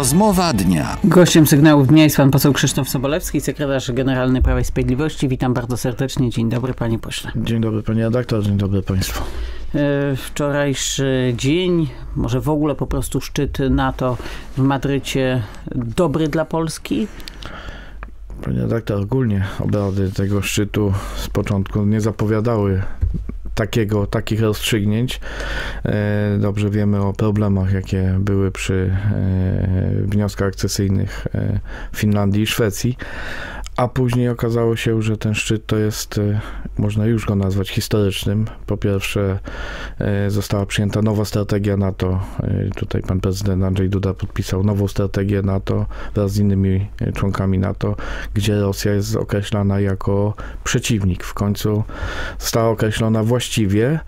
Rozmowa dnia. Gościem sygnałów dnia jest pan poseł Krzysztof Sobolewski, sekretarz generalny Prawa i Sprawiedliwości. Witam bardzo serdecznie. Dzień dobry panie pośle. Dzień dobry panie redaktor, dzień dobry państwu. E, wczorajszy dzień, może w ogóle po prostu szczyt NATO w Madrycie dobry dla Polski? Panie redaktor, ogólnie obrady tego szczytu z początku nie zapowiadały takiego, takich rozstrzygnięć. E, dobrze wiemy o problemach, jakie były przy e, wnioskach akcesyjnych e, Finlandii i Szwecji, a później okazało się, że ten szczyt to jest, e, można już go nazwać historycznym. Po pierwsze, e, została przyjęta nowa strategia NATO. E, tutaj pan prezydent Andrzej Duda podpisał nową strategię NATO wraz z innymi członkami NATO, gdzie Rosja jest określana jako przeciwnik. W końcu została określona właściwie.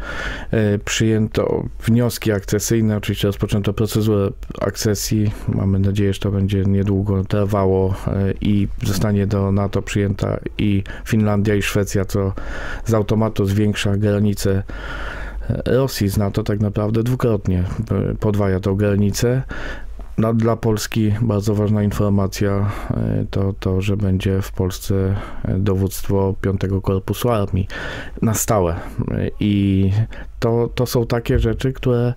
Przyjęto wnioski akcesyjne, oczywiście rozpoczęto procedurę akcesji. Mamy nadzieję, że to będzie niedługo trwało i zostanie do NATO przyjęta i Finlandia i Szwecja, co z automatu zwiększa granice Rosji z NATO tak naprawdę dwukrotnie. Podwaja tą granicę. No, dla Polski bardzo ważna informacja e, to to, że będzie w Polsce dowództwo 5 Korpusu Armii na stałe. I to, to są takie rzeczy, które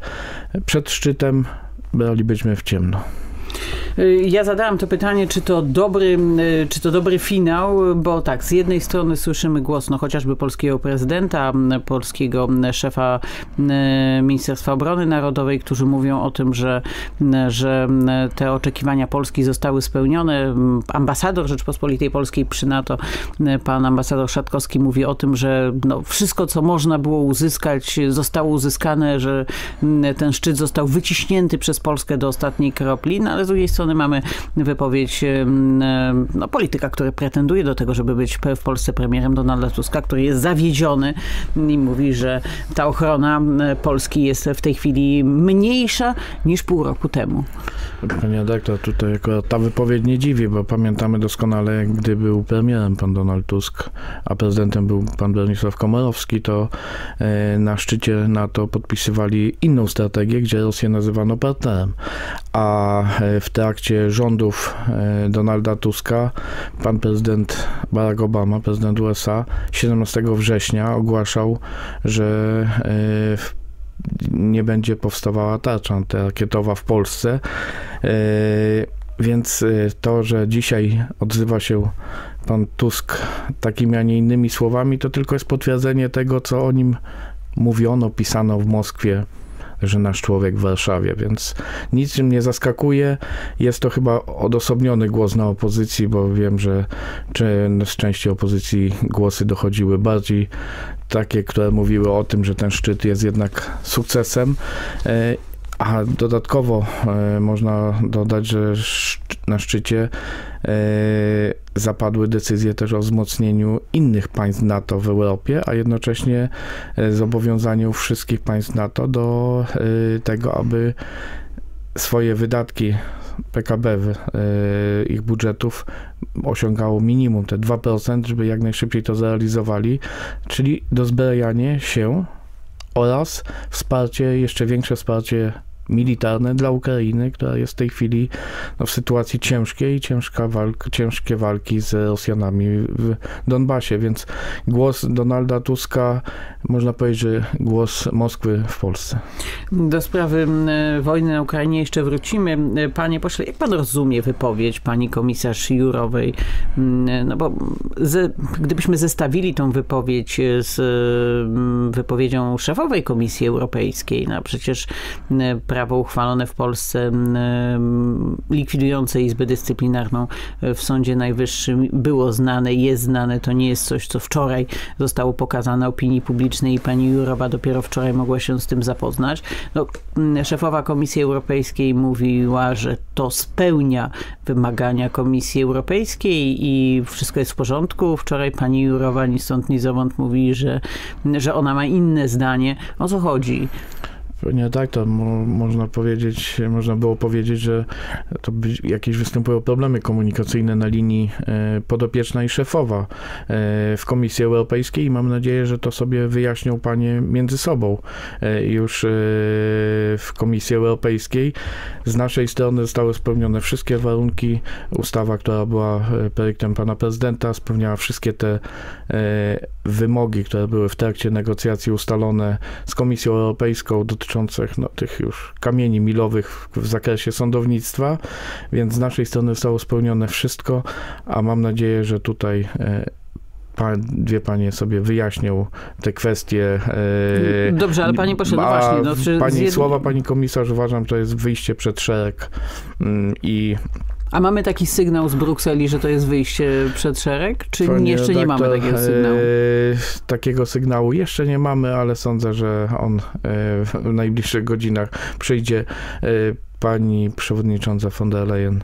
przed szczytem bralibyśmy w ciemno. Y, ja zadałam to pytanie, czy to dobry, y, czy to dobry finał, bo tak, z jednej strony słyszymy głośno chociażby polskiego prezydenta, polskiego szefa Ministerstwa Obrony Narodowej, którzy mówią o tym, że, że te oczekiwania Polski zostały spełnione. Ambasador Rzeczpospolitej Polskiej przy NATO, pan ambasador Szatkowski mówi o tym, że no, wszystko, co można było uzyskać, zostało uzyskane, że ten szczyt został wyciśnięty przez Polskę do ostatniej kropli, no, ale z drugiej strony mamy wypowiedź no, polityka, który pretenduje do tego, żeby być w Polsce premierem Donalda Tuska, który jest zawiedziony i mówi, że ta ochrona Polski jest w tej chwili mniejsza niż pół roku temu. Panie redaktor, tutaj akurat ta wypowiedź nie dziwi, bo pamiętamy doskonale, gdy był premierem pan Donald Tusk, a prezydentem był pan Bronisław Komorowski, to e, na szczycie NATO podpisywali inną strategię, gdzie Rosję nazywano partnerem. A e, w trakcie rządów e, Donalda Tuska pan prezydent Barack Obama, prezydent USA, 17 września ogłaszał, że e, nie będzie powstawała tarcza antyrakietowa w Polsce. E, więc to, że dzisiaj odzywa się pan Tusk takimi, a nie innymi słowami, to tylko jest potwierdzenie tego, co o nim mówiono, pisano w Moskwie że nasz człowiek w Warszawie, więc nic mnie zaskakuje. Jest to chyba odosobniony głos na opozycji, bo wiem, że z części opozycji głosy dochodziły bardziej takie, które mówiły o tym, że ten szczyt jest jednak sukcesem. A dodatkowo e, można dodać, że na szczycie e, zapadły decyzje też o wzmocnieniu innych państw NATO w Europie, a jednocześnie e, zobowiązaniu wszystkich państw NATO do tego, aby swoje wydatki PKB ich budżetów osiągało minimum te 2%, żeby jak najszybciej to zrealizowali, czyli dozbrajanie się oraz wsparcie, jeszcze większe wsparcie militarne dla Ukrainy, która jest w tej chwili no, w sytuacji ciężkiej, ciężka walk, ciężkie walki z Rosjanami w Donbasie, więc głos Donalda Tuska, można powiedzieć, że głos Moskwy w Polsce. Do sprawy wojny na Ukrainie jeszcze wrócimy. Panie pośle, jak pan rozumie wypowiedź pani komisarz Jurowej? No bo ze, gdybyśmy zestawili tą wypowiedź z wypowiedzią szefowej Komisji Europejskiej, no przecież prawo uchwalone w Polsce likwidujące Izbę Dyscyplinarną w Sądzie Najwyższym było znane, jest znane. To nie jest coś, co wczoraj zostało pokazane opinii publicznej i pani Jurowa dopiero wczoraj mogła się z tym zapoznać. No, szefowa Komisji Europejskiej mówiła, że to spełnia wymagania Komisji Europejskiej i wszystko jest w porządku. Wczoraj pani Jurowa ni stąd, ni zowąd mówi, że, że ona ma inne zdanie. O co chodzi? Nie tak, to mo można powiedzieć, można było powiedzieć, że to jakieś występują problemy komunikacyjne na linii e, podopieczna i szefowa e, w Komisji Europejskiej i mam nadzieję, że to sobie wyjaśnią panie między sobą e, już w Komisji Europejskiej. Z naszej strony zostały spełnione wszystkie warunki. Ustawa, która była projektem pana prezydenta, spełniała wszystkie te wymogi, które były w trakcie negocjacji ustalone z Komisją Europejską dotyczących no, tych już kamieni milowych w zakresie sądownictwa, więc z naszej strony zostało spełnione wszystko, a mam nadzieję, że tutaj e, dwie panie sobie wyjaśnią te kwestie. E, Dobrze, ale panie pośle, no właśnie. No, pani słowa, pani komisarz, uważam, to jest wyjście przed szereg mm, i a mamy taki sygnał z Brukseli, że to jest wyjście przed szereg? Czy Panie jeszcze nie mamy takiego sygnału? E, takiego sygnału jeszcze nie mamy, ale sądzę, że on e, w najbliższych godzinach przyjdzie. E, pani przewodnicząca von der Leyen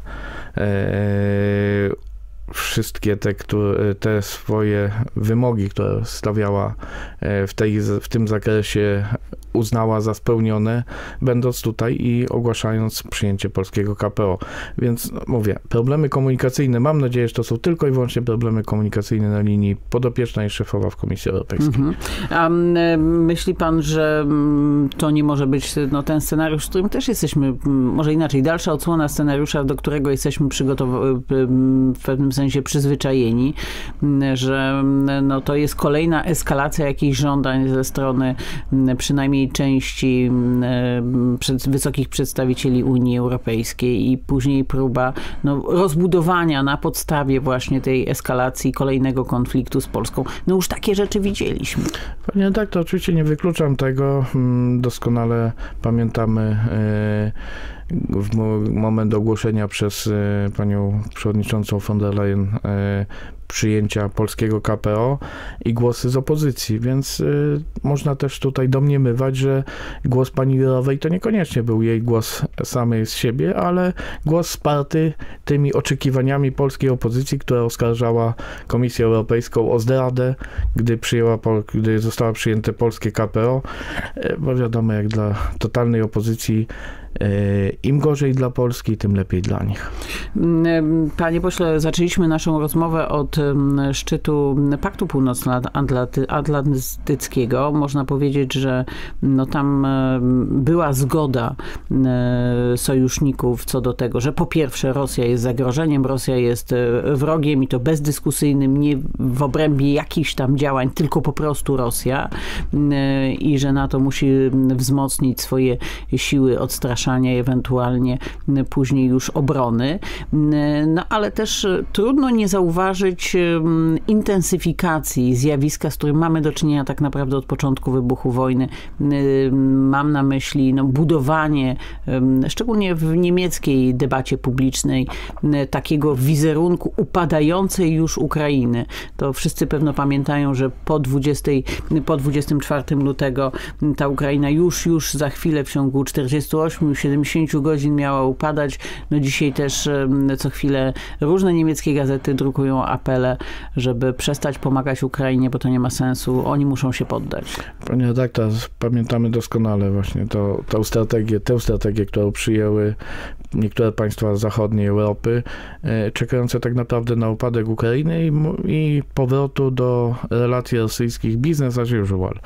wszystkie te, które, te swoje wymogi, które stawiała e, w, tej, w tym zakresie, uznała za spełnione, będąc tutaj i ogłaszając przyjęcie polskiego KPO. Więc no, mówię, problemy komunikacyjne, mam nadzieję, że to są tylko i wyłącznie problemy komunikacyjne na linii podopieczna i szefowa w Komisji Europejskiej. Mhm. A myśli pan, że to nie może być no, ten scenariusz, w którym też jesteśmy, może inaczej, dalsza odsłona scenariusza, do którego jesteśmy przygotowani w pewnym sensie sensie przyzwyczajeni, że no, to jest kolejna eskalacja jakichś żądań ze strony przynajmniej części przed, wysokich przedstawicieli Unii Europejskiej i później próba no, rozbudowania na podstawie właśnie tej eskalacji kolejnego konfliktu z Polską. No już takie rzeczy widzieliśmy. Panie tak, to oczywiście nie wykluczam tego. Doskonale pamiętamy e, w moment ogłoszenia przez e, panią przewodniczącą von der Leyen e, przyjęcia polskiego KPO i głosy z opozycji, więc y, można też tutaj domniemywać, że głos pani Jurowej to niekoniecznie był jej głos samej z siebie, ale głos wsparty tymi oczekiwaniami polskiej opozycji, która oskarżała Komisję Europejską o zdradę, gdy, przyjęła, gdy zostało przyjęte polskie KPO, y, bo wiadomo, jak dla totalnej opozycji y, im gorzej dla Polski, tym lepiej dla nich. Mm, panie pośle, zaczęliśmy naszą rozmowę od szczytu Paktu Północnoatlantyckiego. Można powiedzieć, że no tam była zgoda sojuszników co do tego, że po pierwsze Rosja jest zagrożeniem, Rosja jest e, wrogiem i to bezdyskusyjnym, nie w obrębie jakichś tam działań, tylko po prostu Rosja i że NATO musi wzmocnić swoje siły odstraszania, ewentualnie później już obrony. No ale też trudno nie zauważyć intensyfikacji zjawiska, z którym mamy do czynienia tak naprawdę od początku wybuchu wojny. Mam na myśli no, budowanie, szczególnie w niemieckiej debacie publicznej, takiego wizerunku upadającej już Ukrainy. To wszyscy pewno pamiętają, że po, 20, po 24 lutego ta Ukraina już, już za chwilę w ciągu 48-70 godzin miała upadać. No dzisiaj też co chwilę różne niemieckie gazety drukują apel apele, żeby przestać pomagać Ukrainie, bo to nie ma sensu. Oni muszą się poddać. Panie redaktor, pamiętamy doskonale właśnie to, tą strategię, tę strategię, którą przyjęły niektóre państwa zachodniej Europy, e, czekające tak naprawdę na upadek Ukrainy i, i powrotu do relacji rosyjskich business as usual.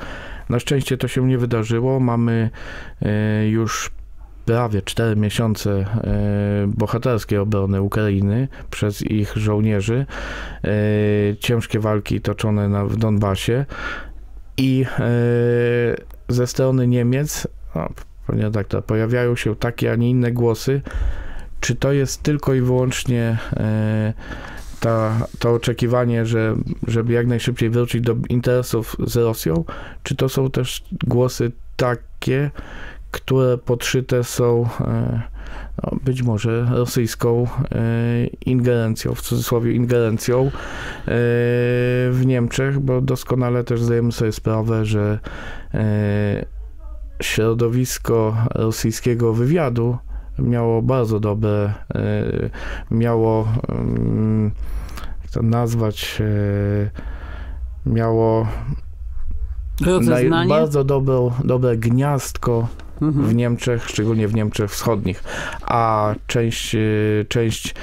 Na szczęście to się nie wydarzyło. Mamy e, już prawie 4 miesiące e, bohaterskiej obrony Ukrainy przez ich żołnierzy, e, ciężkie walki toczone na, w Donbasie. I e, ze strony Niemiec, no, panie redaktor, pojawiają się takie, a nie inne głosy, czy to jest tylko i wyłącznie ta, to oczekiwanie, że, żeby jak najszybciej wrócić do interesów z Rosją, czy to są też głosy takie, które podszyte są e, no, być może rosyjską e, ingerencją, w cudzysłowie ingerencją e, w Niemczech, bo doskonale też zdajemy sobie sprawę, że środowisko rosyjskiego wywiadu miało bardzo dobre, miało, mm, jak to nazwać, miało Naj, bardzo dobre, dobre gniazdko. W Niemczech, szczególnie w Niemczech wschodnich, a część, e, część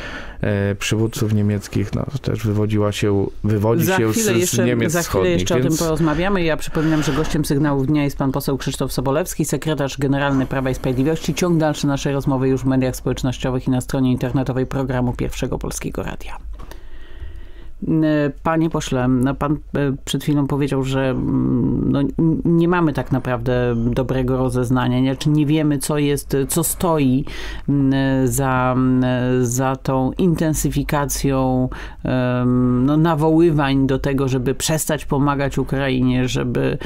e, przywódców niemieckich no, też wywodziła się, wywodzi za się z, jeszcze, z Niemiec Za chwilę wschodnich. jeszcze więc... o tym porozmawiamy. Ja przypominam, że gościem sygnałów dnia jest pan poseł Krzysztof Sobolewski, sekretarz generalny Prawa i Sprawiedliwości. Ciąg dalszy naszej rozmowy już w mediach społecznościowych i na stronie internetowej programu Pierwszego Polskiego Radia. Panie pośle, no pan e, przed chwilą powiedział, że mm, no, nie mamy tak naprawdę dobrego rozeznania, nie, wiemy, co jest, co stoi mm, za, mm, za tą intensyfikacją no, nawoływań do tego, żeby przestać pomagać Ukrainie, żeby,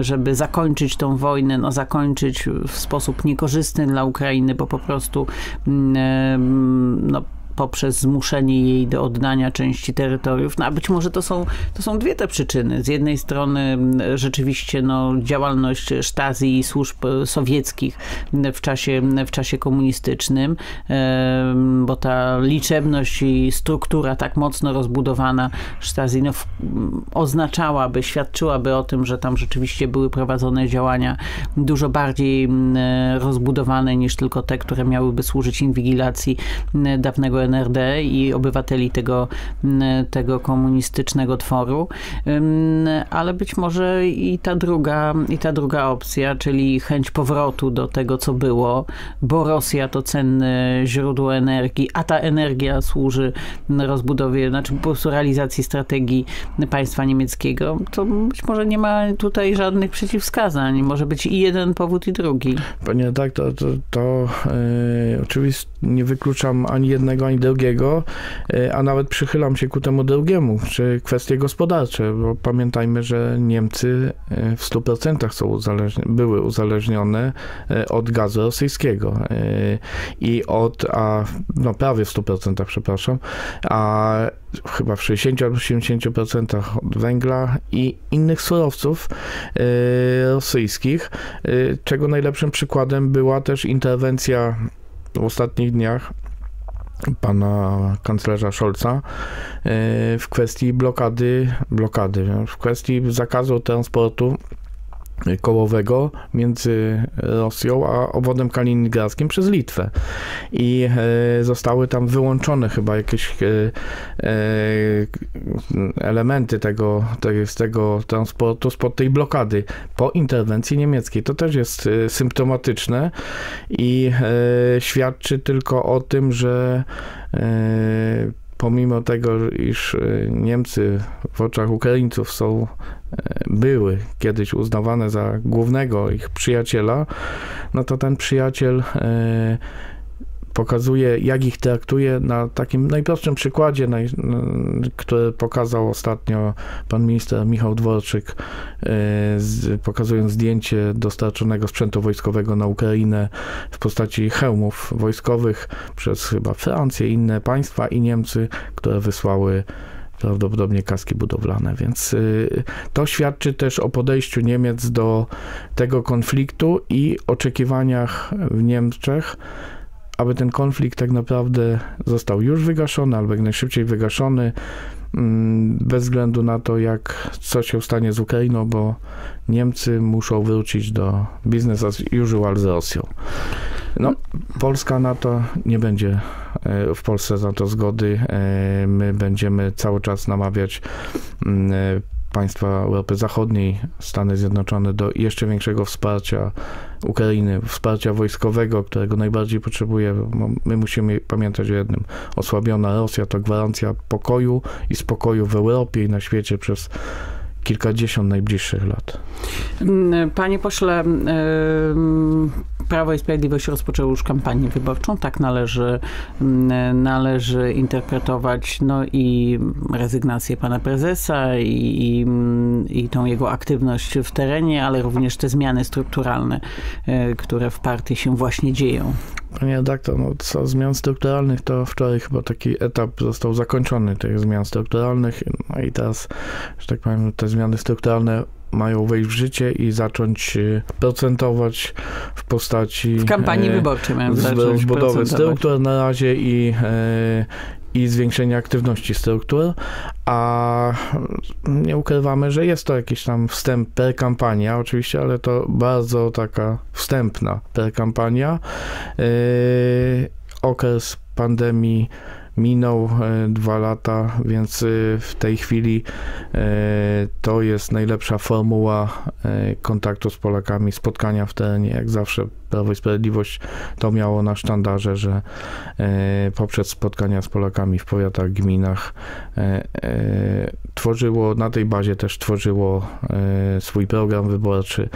żeby zakończyć tą wojnę, no, zakończyć w sposób niekorzystny dla Ukrainy, bo po prostu no, poprzez zmuszenie jej do oddania części terytoriów. No a być może to są, to są dwie te przyczyny. Z jednej strony rzeczywiście no, działalność Stazji i służb sowieckich w czasie, w czasie komunistycznym, bo ta liczebność i struktura tak mocno rozbudowana Stazji no, oznaczałaby, świadczyłaby o tym, że tam rzeczywiście były prowadzone działania dużo bardziej rozbudowane niż tylko te, które miałyby służyć inwigilacji dawnego NRD i obywateli tego, tego komunistycznego tworu, ale być może i ta druga, i ta druga opcja, czyli chęć powrotu do tego, co było, bo Rosja to cenne źródło energii, a ta energia służy rozbudowie, znaczy po prostu realizacji strategii państwa niemieckiego, to być może nie ma tutaj żadnych przeciwwskazań. Może być i jeden powód, i drugi. Panie tak, to, to, to yy, oczywiście nie wykluczam ani jednego, ani drugiego, e, a nawet przychylam się ku temu drugiemu, czy kwestie gospodarcze, bo pamiętajmy, że Niemcy e, w 100% są uzależni były uzależnione e, od gazu rosyjskiego i od, a no prawie w 100%, przepraszam, a chyba w 60 albo 70% od węgla i innych surowców rosyjskich, czego najlepszym przykładem była też interwencja w ostatnich dniach pana kanclerza Scholza e, w kwestii blokady, blokady, w kwestii zakazu transportu kołowego między Rosją a obwodem kaliningradzkim przez Litwę. I e, zostały tam wyłączone chyba jakieś e, elementy tego, z tego transportu spod tej blokady po interwencji niemieckiej. To też jest symptomatyczne i świadczy tylko o tym, że pomimo tego, iż Niemcy w oczach Ukraińców są były kiedyś uznawane za głównego ich przyjaciela, no to ten przyjaciel e, pokazuje, jak ich traktuje na takim najprostszym przykładzie, który pokazał ostatnio pan minister Michał Dworczyk, e, pokazując zdjęcie dostarczonego sprzętu wojskowego na Ukrainę w postaci hełmów wojskowych przez chyba Francję, inne państwa i Niemcy, które wysłały prawdopodobnie kaski budowlane, więc y, to świadczy też o podejściu Niemiec do tego konfliktu i oczekiwaniach w Niemczech, aby ten konflikt tak naprawdę został już wygaszony, albo jak najszybciej wygaszony, bez względu na to, jak co się stanie z Ukrainą, bo Niemcy muszą wrócić do business as usual z Rosją. No, Polska na to nie będzie e, w Polsce na to zgody. E, my będziemy cały czas namawiać mm, e, państwa Europy Zachodniej, Stany Zjednoczone do jeszcze większego wsparcia Ukrainy, wsparcia wojskowego, którego najbardziej potrzebuje. My musimy pamiętać o jednym. Osłabiona Rosja to gwarancja pokoju i spokoju w Europie i na świecie przez kilkadziesiąt najbliższych lat. Mm, panie pośle, Prawo i Sprawiedliwość rozpoczęło już kampanię wyborczą, tak należy, mm, należy interpretować, no i rezygnację pana prezesa i, i, i tą jego aktywność w terenie, ale również te zmiany strukturalne, e, które w partii się właśnie dzieją. Panie redaktor, no co zmian strukturalnych, to wczoraj chyba taki etap został zakończony tych zmian strukturalnych, no i teraz, że tak powiem, te zmiany strukturalne mają wejść w życie i zacząć e, procentować w postaci... W kampanii e, wyborczej mają zacząć budowy struktur na razie i, e, i zwiększenia aktywności struktur, a nie ukrywamy, że jest to jakiś tam wstęp per kampania oczywiście, ale to bardzo taka wstępna per kampania. Yy, okres pandemii minął e, dwa lata, więc e, w tej chwili e, to jest najlepsza formuła kontaktu z Polakami, spotkania w terenie. Jak zawsze Prawo i Sprawiedliwość to miało na sztandarze, że poprzez spotkania z Polakami w powiatach, gminach tworzyło, na tej bazie też tworzyło swój program wyborczy,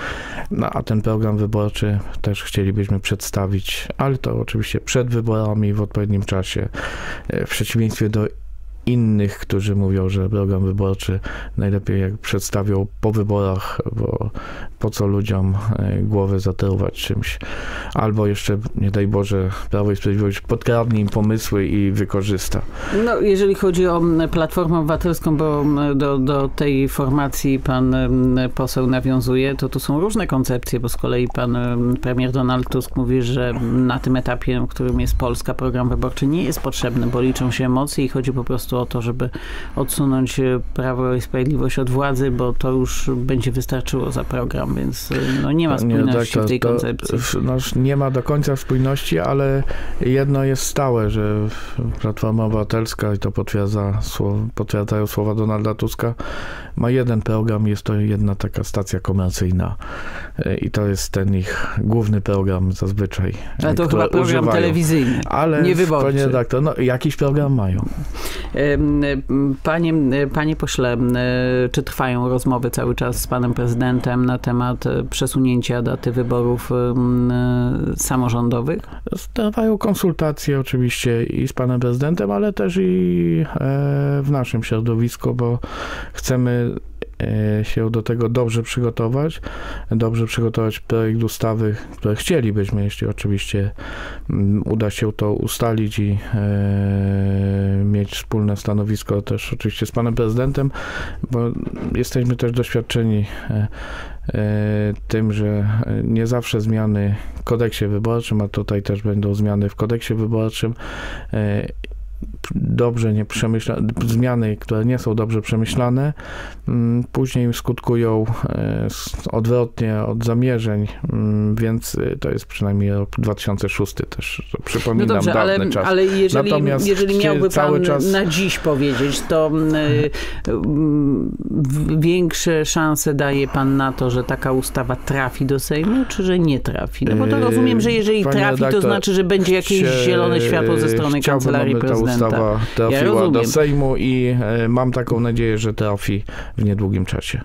no, a ten program wyborczy też chcielibyśmy przedstawić, ale to oczywiście przed wyborami w odpowiednim czasie w przeciwieństwie do innych, którzy mówią, że program wyborczy najlepiej jak przedstawią po wyborach, bo po co ludziom e, głowę zatruwać czymś. Albo jeszcze, nie daj Boże, Prawo i Sprawiedliwość podkradnie im pomysły i wykorzysta. No, jeżeli chodzi o Platformę Obywatelską, bo do, do tej formacji pan poseł nawiązuje, to tu są różne koncepcje, bo z kolei pan premier Donald Tusk mówi, że na tym etapie, w którym jest Polska, program wyborczy nie jest potrzebny, bo liczą się emocje i chodzi po prostu o to, żeby odsunąć e, Prawo i Sprawiedliwość od władzy, bo to już będzie wystarczyło za program, więc e, no, nie ma spójności nie, tak, w tej to, koncepcji. No, nie ma do końca spójności, ale jedno jest stałe, że Platforma Obywatelska, i to potwierdza, potwierdzają słowa Donalda Tuska, ma jeden program, jest to jedna taka stacja komercyjna e, i to jest ten ich główny program zazwyczaj. Ale to chyba program używają. telewizyjny, ale, nie wyborczy. Panie redaktor, no jakiś program mają. Panie, panie pośle, czy trwają rozmowy cały czas z panem prezydentem na temat przesunięcia daty wyborów samorządowych? Trwają konsultacje oczywiście i z panem prezydentem, ale też i e, w naszym środowisku, bo chcemy E, się do tego dobrze przygotować, dobrze przygotować projekt ustawy, które chcielibyśmy, jeśli oczywiście mm, uda się to ustalić i e, mieć wspólne stanowisko też oczywiście z panem prezydentem, bo jesteśmy też doświadczeni e, tym, że nie zawsze zmiany w kodeksie wyborczym, a tutaj też będą zmiany w kodeksie wyborczym dobrze nieprzemyślane, zmiany, które nie są dobrze przemyślane, mm, później skutkują e, odwrotnie od zamierzeń, mm, więc e, to jest przynajmniej rok 2006 też, przypominam no dobrze, ale, czas. ale jeżeli, Natomiast jeżeli miałby pan czas... na dziś powiedzieć, to mm, większe szanse daje pan na to, że taka ustawa trafi do Sejmu, czy że nie trafi? No bo to rozumiem, że jeżeli Panie trafi, to znaczy, że będzie jakieś zielone światło ze strony Kancelarii Prezydenta ustawa trafiła ja do Sejmu i e, mam taką nadzieję, że trafi w niedługim czasie.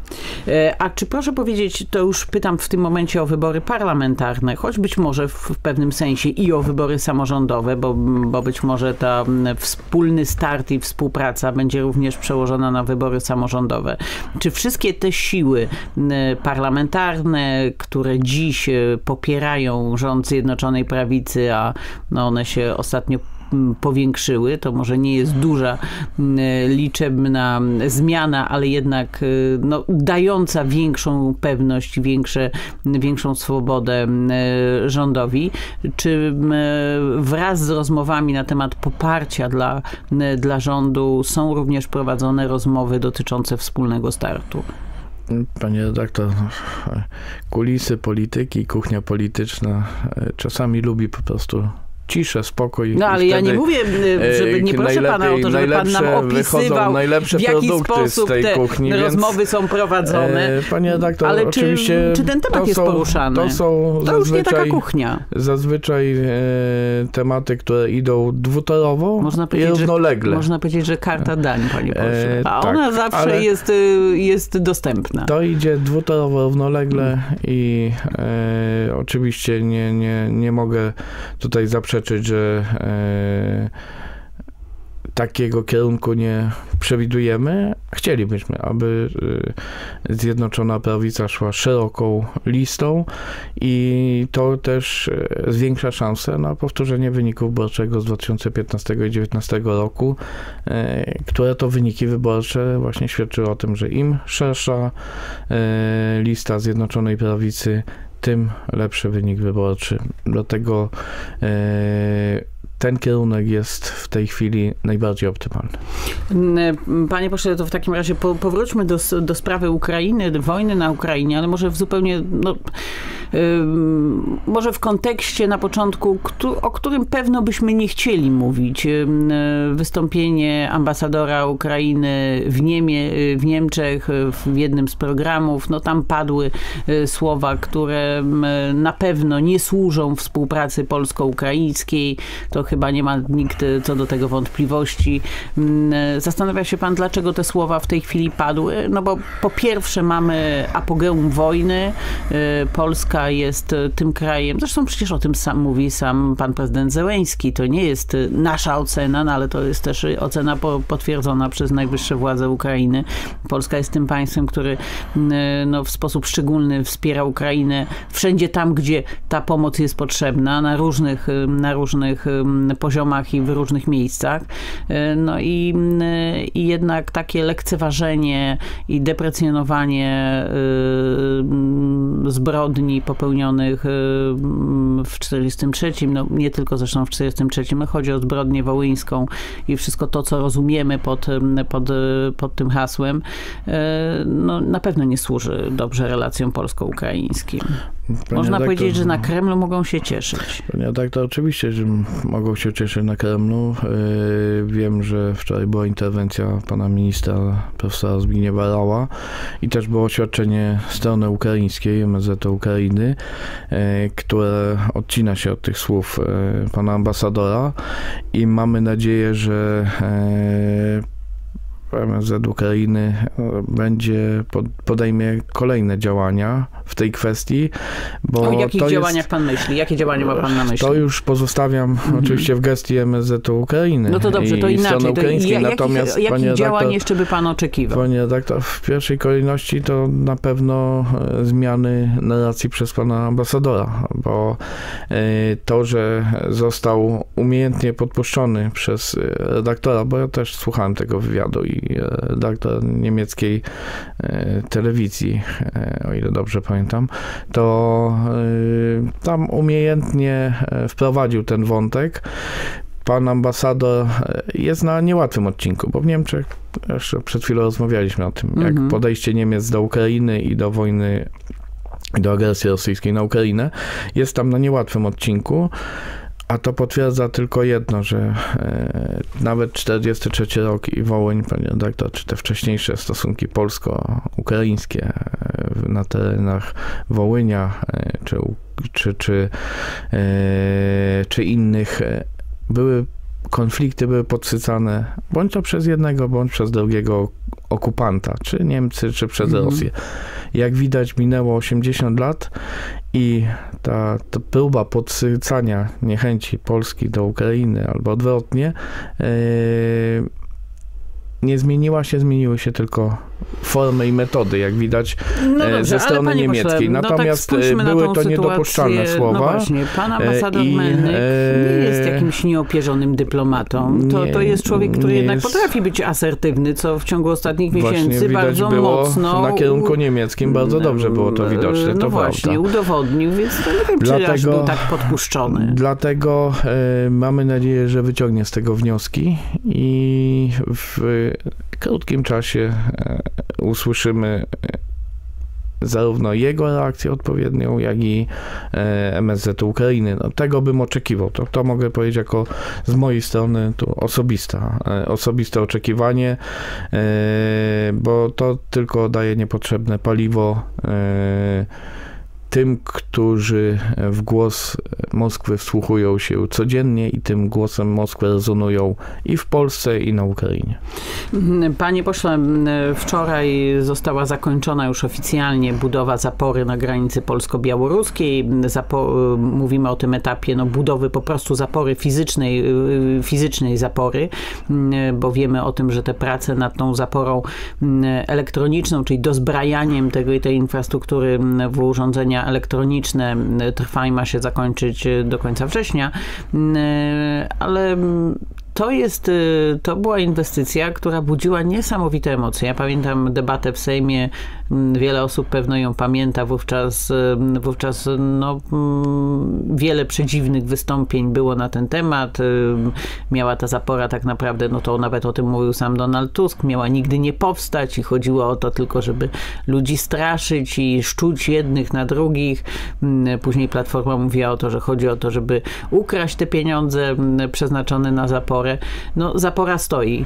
E, a czy proszę powiedzieć, to już pytam w tym momencie o wybory parlamentarne, choć być może w pewnym sensie i o wybory samorządowe, bo, bo być może ta wspólny start i współpraca będzie również przełożona na wybory samorządowe. Czy wszystkie te siły parlamentarne, które dziś e, popierają rząd Zjednoczonej Prawicy, a no one się ostatnio powiększyły. To może nie jest duża liczebna zmiana, ale jednak y, no, dająca większą pewność, większe, większą swobodę rządowi. Czy wraz z rozmowami na temat poparcia dla, dla rządu są również prowadzone rozmowy dotyczące wspólnego startu? Panie redaktor, kulisy polityki, kuchnia polityczna e, czasami lubi po prostu ciszę, spokój. No ale ja nie mówię, y, żeby nie proszę pana o to, żeby pan nam opisywał, w jaki sposób te kuchni, rozmowy są prowadzone. E, panie redaktor, ale oczywiście czy, czy ten temat jest są, poruszany? To są to już nie taka kuchnia. Zazwyczaj e, tematy, które idą dwutorowo można i równolegle. Że, można powiedzieć, że karta dań, panie pośle. A tak, ona zawsze jest, y, jest dostępna. To idzie dwutorowo, równolegle hmm. i e, oczywiście nie, nie, nie mogę tutaj zaprzeczać zaprzeczyć, że e, takiego kierunku nie przewidujemy. Chcielibyśmy, aby e, Zjednoczona Prawica szła szeroką listą i to też e, zwiększa szanse na powtórzenie wyniku wyborczego z 2015 i 2019 roku, które to wyniki wyborcze właśnie świadczyły o tym, że im szersza lista Zjednoczonej Prawicy, tym lepszy wynik wyborczy. Dlatego e, ten kierunek jest w tej chwili najbardziej optymalny. Panie pośle, to w takim razie powróćmy do, do sprawy Ukrainy, wojny na Ukrainie, ale może w zupełnie, no, może w kontekście na początku, o którym pewno byśmy nie chcieli mówić. Wystąpienie ambasadora Ukrainy w, Niemie, w Niemczech w jednym z programów, no tam padły y, słowa, które na pewno nie służą współpracy polsko-ukraińskiej. To chyba nie ma nikt y, co do tego wątpliwości. Zastanawia się pan, dlaczego te słowa w tej chwili padły? No bo po pierwsze mamy apogeum wojny. Y, Polska jest tym krajem, zresztą przecież o tym sam mówi sam pan prezydent Zełęński. To nie jest nasza ocena, no ale to jest też ocena potwierdzona przez najwyższe władze Ukrainy. Polska jest tym państwem, który no, w sposób szczególny wspiera Ukrainę wszędzie tam, gdzie ta pomoc jest potrzebna, na różnych, na różnych poziomach i w różnych miejscach. No i, i jednak takie lekceważenie i deprecjonowanie zbrodni popełnionych w 43, no nie tylko zresztą w 43, no chodzi o zbrodnię wołyńską i wszystko to, co rozumiemy pod, pod, pod tym hasłem, no na pewno nie służy dobrze relacjom polsko-ukraińskim. Można powiedzieć, że na Kremlu mogą się cieszyć. Panie tak, to oczywiście, że mogą się cieszyć na Kremlu. Yy, wiem, że wczoraj była interwencja pana ministra profesora Zbigniewa Rała i też było oświadczenie strony ukraińskiej, MSZ Ukrainy, yy, które odcina się od tych słów yy, pana ambasadora i mamy nadzieję, że MSZ Ukrainy e, będzie, podejmie kolejne działania w tej kwestii. Bo o jakich działaniach jest, pan myśli? Jakie działania ma pan na myśli? To już pozostawiam mhm. oczywiście w gestii MSZ Ukrainy. No to dobrze, to inaczej. To jakich, Natomiast, jakich działań redaktor, jeszcze by pan oczekiwał? Panie redaktor, w pierwszej kolejności to na pewno e, zmiany narracji przez pana ambasadora, bo e, to, że został umiejętnie podpuszczony przez redaktora, bo ja też słuchałem tego wywiadu i redaktor niemieckiej e, telewizji, e, o ile dobrze pamiętam, to e, tam umiejętnie wprowadził ten wątek pan ambasador jest na niełatwym odcinku, bo w Niemczech, jeszcze przed chwilą rozmawialiśmy o tym, jak mhm. podejście Niemiec do Ukrainy i do wojny, do agresji rosyjskiej na Ukrainę, jest tam na niełatwym odcinku. A to potwierdza tylko jedno, że e, nawet 43 rok i Wołyń, panie redaktor, czy te wcześniejsze stosunki polsko-ukraińskie e, na terenach Wołynia, e, czy, czy, czy, e, czy innych e, były konflikty były podsycane bądź to przez jednego, bądź przez drugiego okupanta, czy Niemcy, czy przez mhm. Rosję. Jak widać, minęło 80 lat i ta, ta próba podsycania niechęci Polski do Ukrainy albo odwrotnie yy, nie zmieniła się, zmieniły się tylko formy i metody, jak widać no e, dobrze, ze strony niemieckiej. Pośle, Natomiast no tak były to niedopuszczalne no słowa. No właśnie, pan ambasador I, Melnyk nie jest jakimś nieopierzonym dyplomatą. To, nie, to jest człowiek, który jednak jest... potrafi być asertywny, co w ciągu ostatnich miesięcy bardzo mocno... Na kierunku niemieckim bardzo dobrze było to widoczne, no to właśnie, prawda. udowodnił, więc to nie wiem, dlatego, czy aż był tak podpuszczony. Dlatego e, mamy nadzieję, że wyciągnie z tego wnioski i w krótkim czasie e, usłyszymy e, zarówno jego reakcję odpowiednią, jak i e, MSZ Ukrainy. No, tego bym oczekiwał. To, to mogę powiedzieć jako z mojej strony tu osobista, osobiste oczekiwanie, bo to tylko daje niepotrzebne paliwo tym, którzy w głos Moskwy wsłuchują się codziennie i tym głosem Moskwy rezonują i w Polsce, i na Ukrainie. Panie pośle, wczoraj została zakończona już oficjalnie budowa zapory na granicy polsko-białoruskiej. Zapo- mówimy o tym etapie no, budowy po prostu zapory fizycznej, fizycznej zapory, bo wiemy o tym, że te prace nad tą zaporą elektroniczną, czyli dozbrajaniem tego, tej infrastruktury w urządzenia elektroniczne trwa i ma się zakończyć do końca września, ale to jest, to była inwestycja, która budziła niesamowite emocje. Ja pamiętam debatę w Sejmie Wiele osób pewno ją pamięta. Wówczas, wówczas no, wiele przedziwnych wystąpień było na ten temat. Miała ta zapora tak naprawdę, no to nawet o tym mówił sam Donald Tusk, miała nigdy nie powstać i chodziło o to tylko, żeby ludzi straszyć i szczuć jednych na drugich. Później Platforma mówiła o to, że chodzi o to, żeby ukraść te pieniądze przeznaczone na zaporę. No, zapora stoi.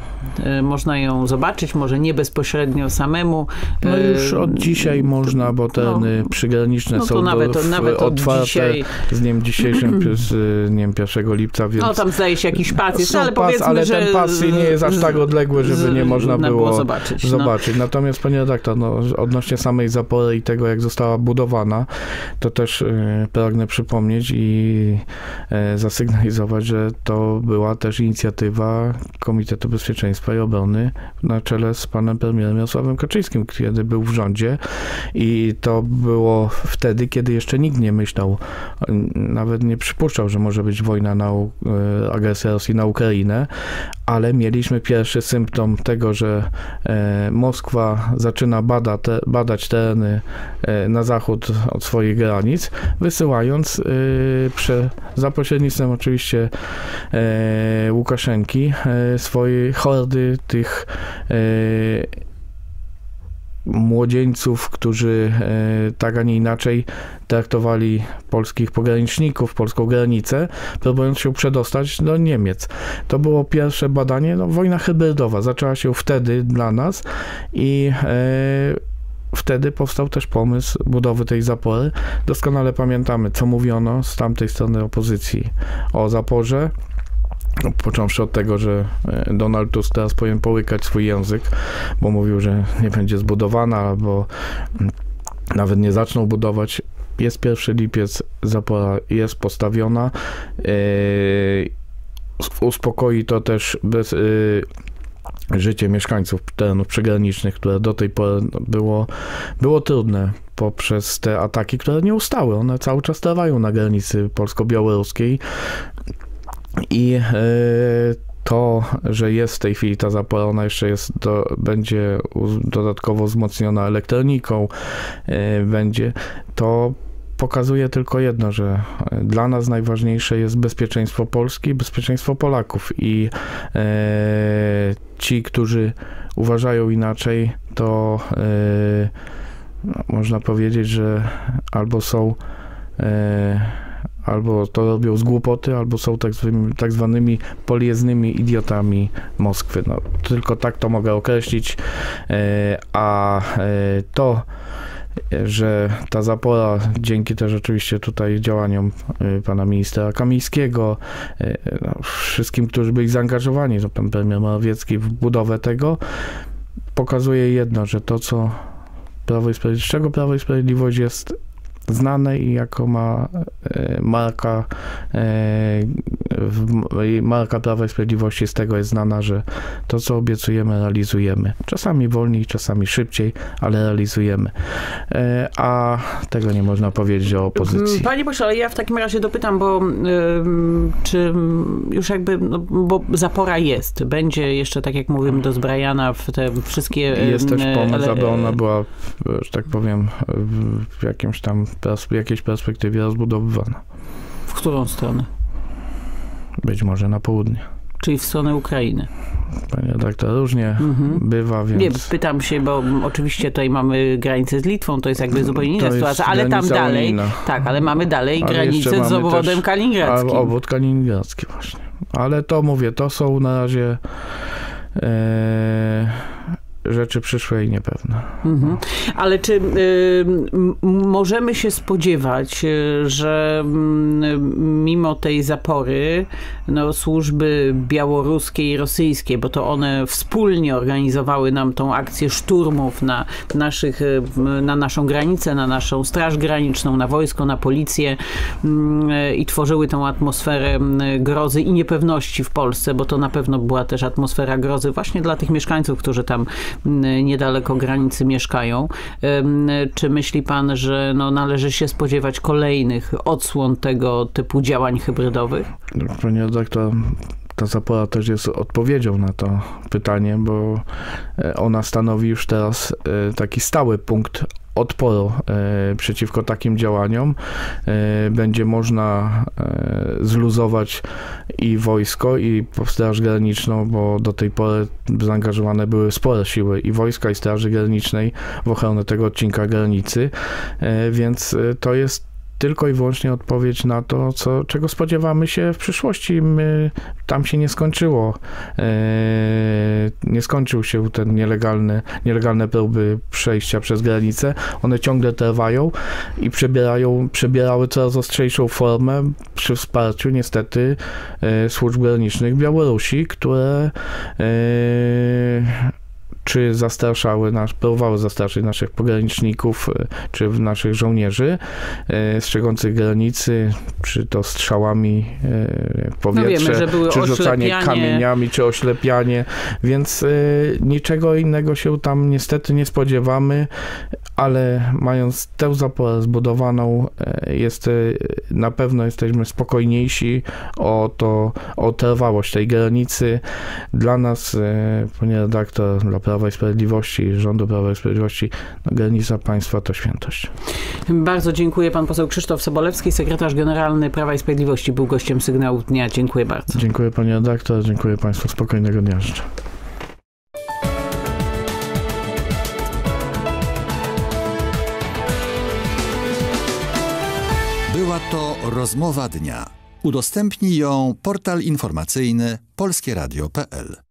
Można ją zobaczyć, może nie bezpośrednio samemu. No już od dzisiaj można, bo tereny no, przygraniczne no są nawet, do, nawet otwarte dzisiaj... z dniem dzisiejszym, z, nie wiem, 1 lipca, więc... No tam zdaje się jakiś pas jest, ale pas, powiedzmy, ale że... ten pas nie jest aż tak odległy, żeby nie można było, było zobaczyć. zobaczyć. No. Natomiast, panie redaktor, no, odnośnie samej zapory i tego, jak została budowana, to też y, pragnę przypomnieć i y, zasygnalizować, że to była też inicjatywa Komitetu Bezpieczeństwa i Obrony na czele z panem premierem Jarosławem Kaczyńskim, kiedy był w rządzie i to było wtedy, kiedy jeszcze nikt nie myślał, nawet nie przypuszczał, że może być wojna na e, agresja Rosji na Ukrainę, ale mieliśmy pierwszy symptom tego, że e, Moskwa zaczyna bada te, badać tereny e, na zachód od swoich granic, wysyłając prze, za pośrednictwem oczywiście Łukaszenki swojej hordy tych młodzieńców, którzy e, tak, a nie inaczej traktowali polskich pograniczników, polską granicę, próbując się przedostać do Niemiec. To było pierwsze badanie, no, wojna hybrydowa zaczęła się wtedy dla nas i e, wtedy powstał też pomysł budowy tej zapory. Doskonale pamiętamy, co mówiono z tamtej strony opozycji o zaporze, no, począwszy od tego, że e, Donald Tusk teraz powinien połykać swój język, bo mówił, że nie będzie zbudowana, albo mm, nawet nie zaczną budować. Jest 1 lipiec, zapora jest postawiona. Yy, uspokoi to też bez, yy, życie mieszkańców terenów przygranicznych, które do tej pory było, było trudne poprzez te ataki, które nie ustały. One cały czas trwają na granicy polsko-białoruskiej. I e, to, że jest w tej chwili ta zapora, ona jeszcze jest, do, będzie dodatkowo wzmocniona elektroniką, e, będzie, to pokazuje tylko jedno, że dla nas najważniejsze jest bezpieczeństwo Polski, bezpieczeństwo Polaków. I e, ci, którzy uważają inaczej, to e, no, można powiedzieć, że albo są e, albo to robią z głupoty, albo są tak, zwanymi, tak zwanymi polieznymi idiotami Moskwy. No, tylko tak to mogę określić. E, a e, to, że ta zapora, dzięki też oczywiście tutaj działaniom e, pana ministra Kamińskiego, no, wszystkim, którzy byli zaangażowani, to pan premier Morawiecki w budowę tego, pokazuje jedno, że to, co Prawo i Sprawiedliwość, czego Prawo i Sprawiedliwość jest znane i jako ma e, marka e, marka Prawa i Sprawiedliwości z tego jest znana, że to, co obiecujemy, realizujemy. Czasami wolniej, czasami szybciej, ale realizujemy. E, a tego nie można powiedzieć o opozycji. Mm, panie pośle, ale ja w takim razie dopytam, bo czy już jakby, no, bo zapora jest. Będzie jeszcze, tak jak mówimy, do zbrajana w te wszystkie... Jest też pomysł, aby ona była, że tak powiem, w jakimś tam w jakiejś perspektywie rozbudowywana. W którą stronę? Być może na południe. Czyli w stronę Ukrainy. Panie redaktor, różnie mhm. bywa, więc... Nie, pytam się, bo oczywiście tutaj mamy granicę z Litwą, to jest jakby zupełnie inna sytuacja, ale tam dalej, inna. tak, ale mamy dalej ale granicę z obwodem kaliningradzkim. Obwód kaliningradzki właśnie. Ale to mówię, to są na razie e, rzeczy przyszłe i niepewne. Mhm. Ale czy y, możemy się spodziewać, y, że mimo tej zapory no, służby białoruskie i rosyjskie, bo to one wspólnie organizowały nam tą akcję szturmów na, naszych, y, na naszą granicę, na naszą straż graniczną, na wojsko, na policję y, i tworzyły tą atmosferę grozy i niepewności w Polsce, bo to na pewno była też atmosfera grozy właśnie dla tych mieszkańców, którzy tam niedaleko granicy mieszkają. Czy myśli pan, że no, należy się spodziewać kolejnych odsłon tego typu działań hybrydowych? Panie redaktor, ta zapora też jest odpowiedzią na to pytanie, bo e, ona stanowi już teraz e, taki stały punkt odporu e, przeciwko takim działaniom. E, będzie można e, zluzować i wojsko, i Straż Graniczną, bo do tej pory zaangażowane były spore siły i wojska, i Straży Granicznej w ochronę tego odcinka granicy, więc to jest tylko i wyłącznie odpowiedź na to, co, czego spodziewamy się w przyszłości. My, tam się nie skończyło. E, nie skończył się ten nielegalny, nielegalne próby przejścia przez granicę. One ciągle trwają i przebierają, przebierały coraz ostrzejszą formę przy wsparciu niestety e, służb granicznych Białorusi, które e, czy zastraszały nas, próbowały zastraszyć naszych pograniczników, e, czy naszych żołnierzy e, strzegących granicy, czy to strzałami e, w powietrze, No wiemy, czy rzucanie oślepianie. kamieniami, czy oślepianie, więc niczego innego się tam niestety nie spodziewamy, ale mając tę zaporę zbudowaną, jest, na pewno jesteśmy spokojniejsi o to, o trwałość tej granicy. Dla nas, panie redaktor, dla Prawa i Sprawiedliwości, rządu Prawa i Sprawiedliwości, no, granica państwa to świętość. Bardzo dziękuję. Pan poseł Krzysztof Sobolewski, sekretarz generalny Prawa i Sprawiedliwości, był gościem sygnału dnia. Dziękuję bardzo. Dziękuję panie redaktor, dziękuję państwu, spokojnego dnia życzę. Była to rozmowa dnia. Udostępnij ją portal informacyjny polskieradio.pl.